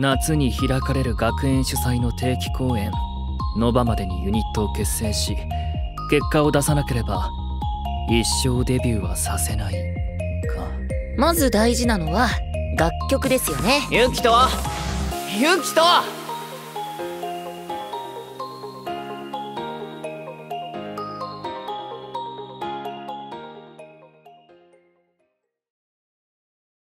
夏に開かれる学園主催の定期公演ノバまでにユニットを結成し結果を出さなければ一生デビューはさせないか。まず大事なのは楽曲ですよね。ユキトユキト